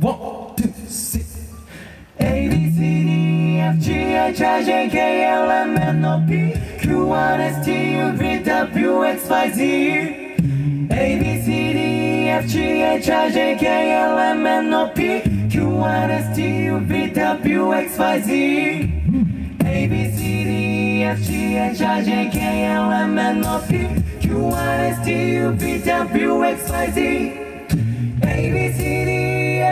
One, two, three. A B C D F G H I J K L M N O P Q R S T U V W X Y Z. A B C D F G H I J K L M N O P Q R S T U V W X Y Z. A B C D F G H I J K L M N O P Q R S T U V W X Y Z E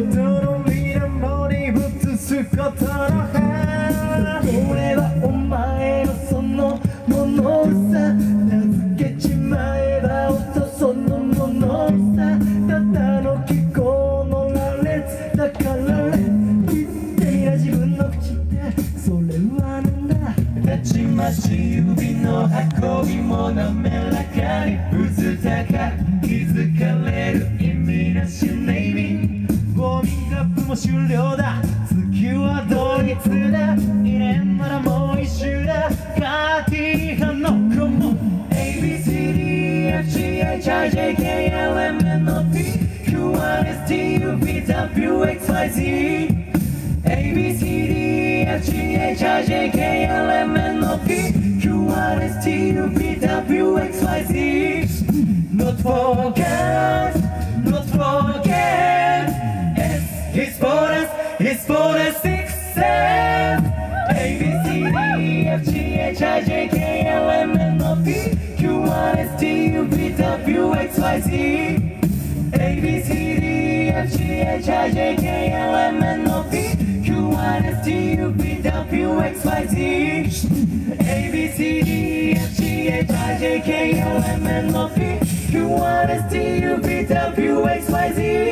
てな音のリラモに移すことの俺はお前のそのものさ名付けちまえば音そのものさただの記号の羅列だから言ってみな自分の口でそれはなんだたちまち指の運びも滑らかに渦高く気づかれる意味なしネも終了だ。月はドイツだ入れんならもう一周だカーティー派の子も ABCDFGHIJKLMNOPQRSTUVWXYZ ABCDFGHIJKLMNOPQRSTUVWXYZ Not for S is for us is for the six seven. A B C D E F G H I J K L M N O P Q R S T U V W X Y Z. A B C D E F G H I J K L M N O P Q R S T U V W X Y Z. A B C D E F G H I J K L M N O P Q R S T U V W X Y Z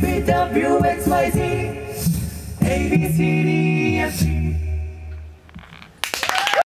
P W X Y Z A B C D F G